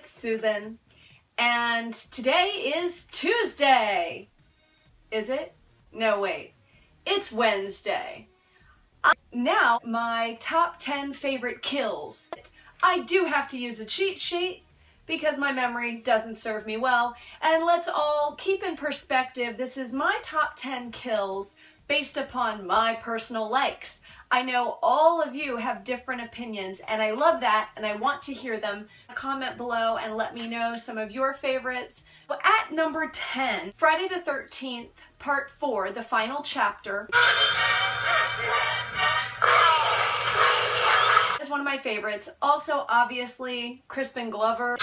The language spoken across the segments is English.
it's Susan, and today is Tuesday. Is it? No, wait. It's Wednesday. Uh, now, my top 10 favorite kills. I do have to use a cheat sheet because my memory doesn't serve me well. And let's all keep in perspective, this is my top 10 kills based upon my personal likes. I know all of you have different opinions and I love that and I want to hear them. Comment below and let me know some of your favorites. At number 10, Friday the 13th, part 4, the final chapter. is one of my favorites. Also, obviously, Crispin Glover.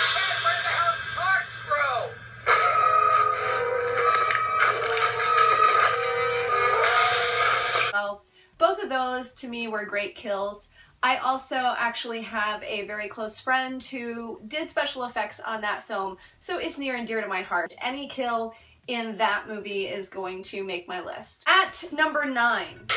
Both of those to me were great kills. I also actually have a very close friend who did special effects on that film, so it's near and dear to my heart. Any kill in that movie is going to make my list. At number nine.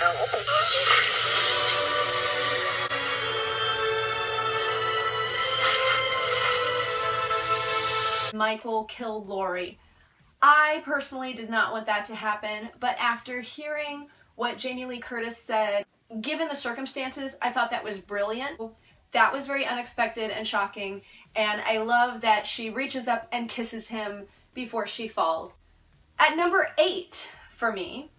Hell. Michael killed Laurie. I personally did not want that to happen, but after hearing what Jamie Lee Curtis said, given the circumstances, I thought that was brilliant. That was very unexpected and shocking, and I love that she reaches up and kisses him before she falls. At number eight for me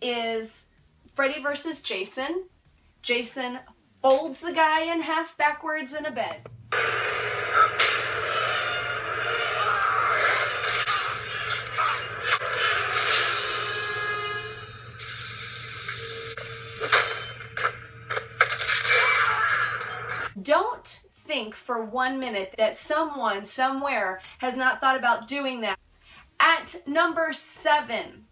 is Freddy versus Jason. Jason folds the guy in half backwards in a bed. Don't think for one minute that someone somewhere has not thought about doing that. At number seven,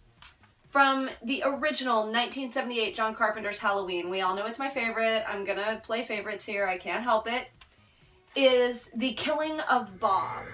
from the original 1978 John Carpenter's Halloween, we all know it's my favorite. I'm gonna play favorites here, I can't help it. Is The Killing of Bob.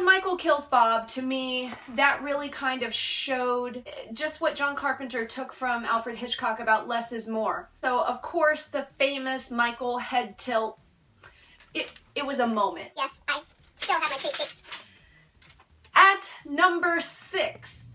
When Michael kills Bob, to me, that really kind of showed just what John Carpenter took from Alfred Hitchcock about less is more. So, of course, the famous Michael head tilt, it, it was a moment. Yes, I still have my cheat. At number six,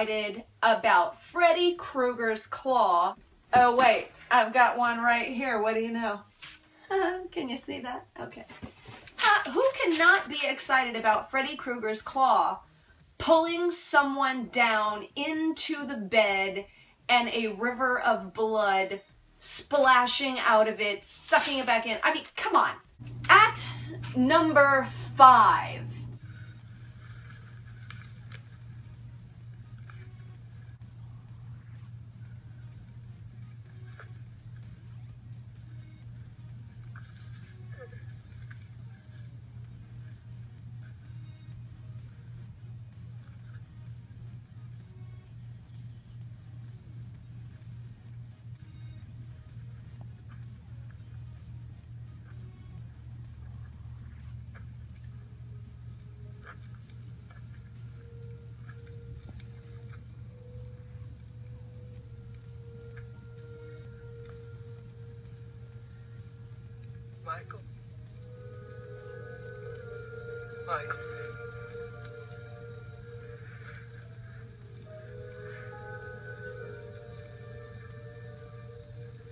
excited about Freddy Krueger's claw? Oh, wait, I've got one right here. What do you know? Can you see that? Okay. Uh, who cannot be excited about Freddy Krueger's claw pulling someone down into the bed and a river of blood splashing out of it, sucking it back in? I mean, come on. At number five.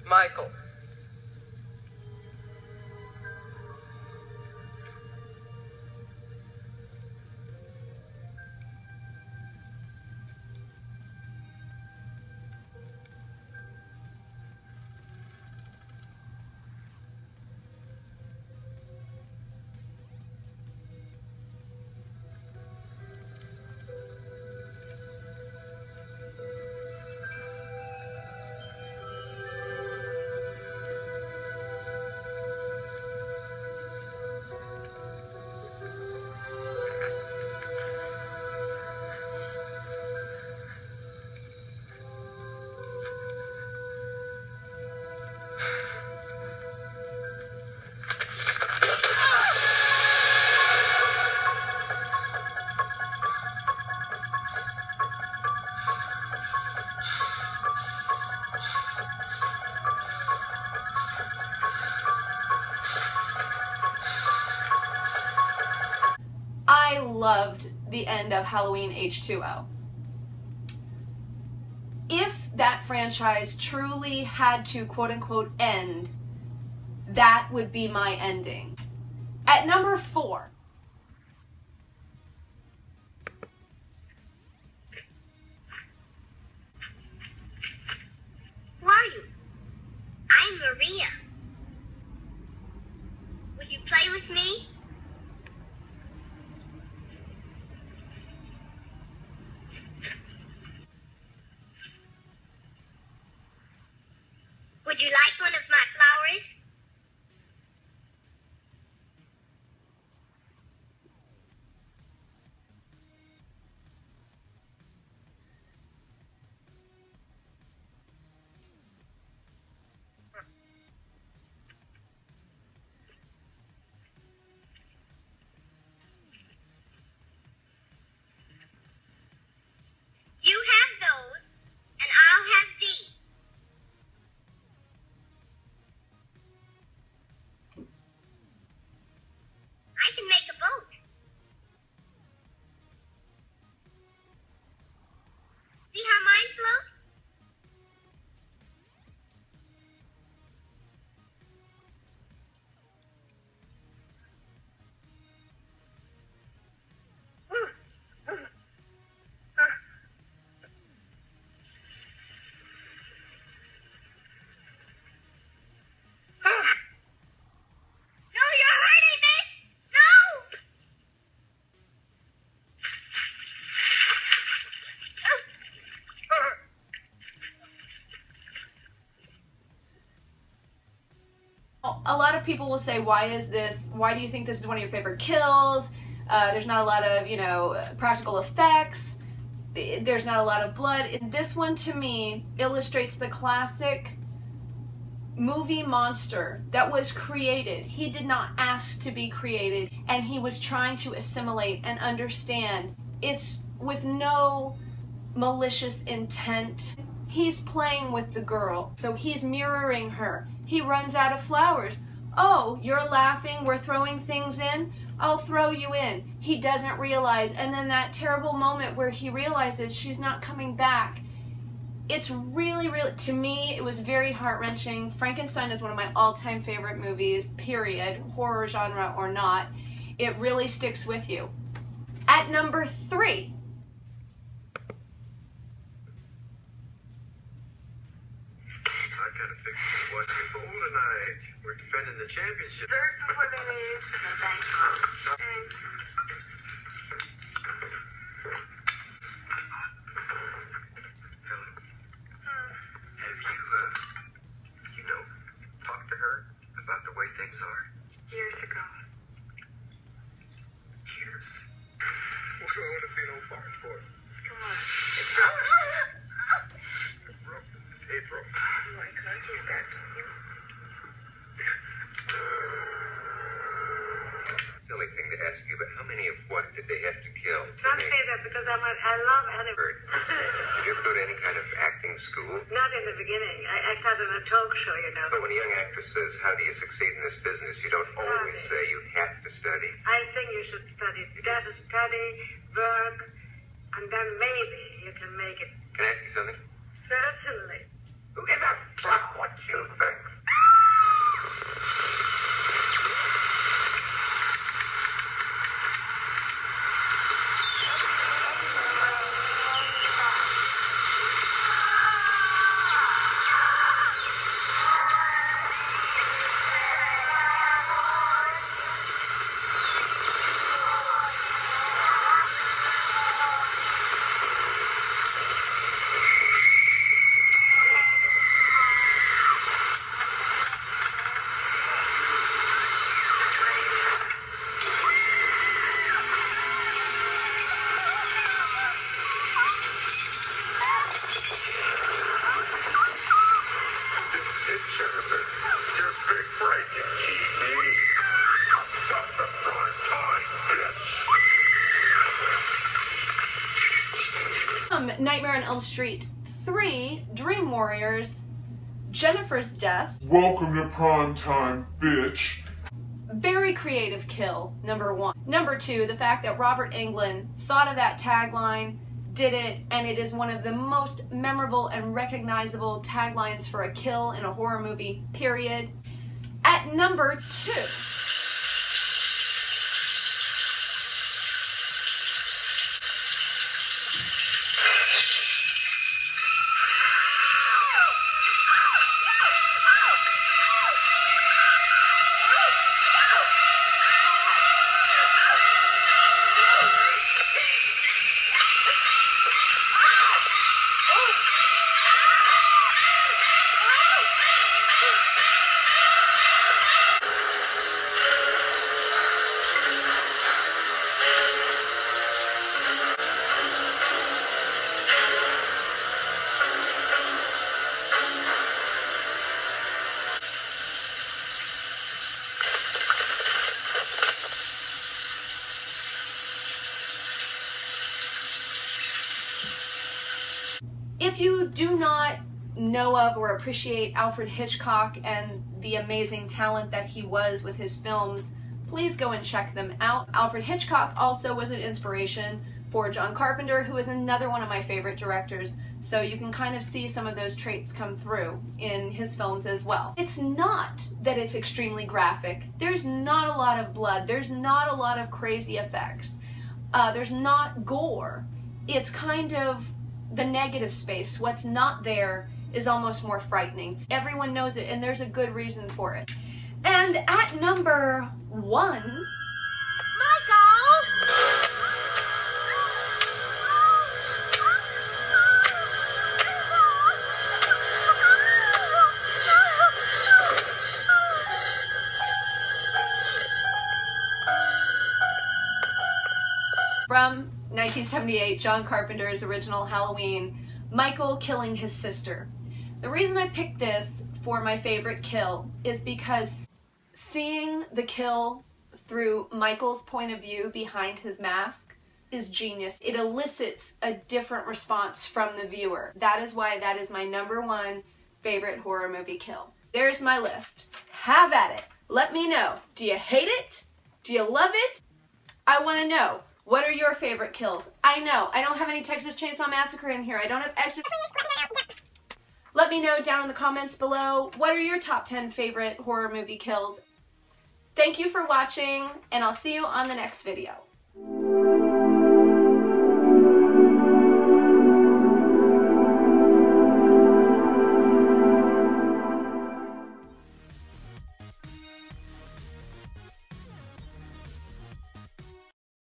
Michael. End of Halloween H2O. If that franchise truly had to quote unquote end, that would be my ending. At number four, a lot of people will say, why is this, why do you think this is one of your favorite kills? Uh, there's not a lot of, you know, practical effects. There's not a lot of blood. This one to me illustrates the classic movie monster that was created. He did not ask to be created, and he was trying to assimilate and understand. It's with no malicious intent. He's playing with the girl, so he's mirroring her. He runs out of flowers. Oh, you're laughing, we're throwing things in? I'll throw you in. He doesn't realize, and then that terrible moment where he realizes she's not coming back. It's really, really, to me, it was very heart wrenching. Frankenstein is one of my all time favorite movies, period, horror genre or not. It really sticks with you. At number three, I gotta fix this watch for tonight. We're defending the championship. Before they leave to the bank have you, uh, you know, talked to her about the way things are? Years ago. Years. What do I want to see no parts for? Come on. It's rough. It's rough. It's rough. My country's back on you. Silly thing to ask you, but how many of what did they have to kill? Don't say that because I'm a, I love animals. Did you ever go to any kind of acting school? Not in the beginning. I, I started a talk show, you know. But when a young actress says, how do you succeed in this business, you don't always say you have to study. I think you should study. You got to study, work, and then maybe you can make it. Can I ask you something? Certainly. Nightmare on Elm Street 3, Dream Warriors, Jennifer's Death, Welcome to prime time, bitch. very creative kill, number one. Number two, the fact that Robert Englund thought of that tagline, did it, and it is one of the most memorable and recognizable taglines for a kill in a horror movie, period. At number two, If you do not know of or appreciate Alfred Hitchcock and the amazing talent that he was with his films, please go and check them out. Alfred Hitchcock also was an inspiration for John Carpenter, who is another one of my favorite directors, so you can kind of see some of those traits come through in his films as well. It's not that it's extremely graphic. There's not a lot of blood. There's not a lot of crazy effects. Uh, there's not gore. It's kind of the negative space. What's not there is almost more frightening. Everyone knows it, and there's a good reason for it. And at number one, 1978, John Carpenter's original Halloween, Michael killing his sister. The reason I picked this for my favorite kill is because seeing the kill through Michael's point of view behind his mask is genius. It elicits a different response from the viewer. That is why that is my number one favorite horror movie kill. There's my list. Have at it. Let me know. Do you hate it? Do you love it? I want to know. What are your favorite kills? I know. I don't have any Texas Chainsaw Massacre in here. I don't have extra. Let me know down in the comments below. What are your top 10 favorite horror movie kills? Thank you for watching, and I'll see you on the next video.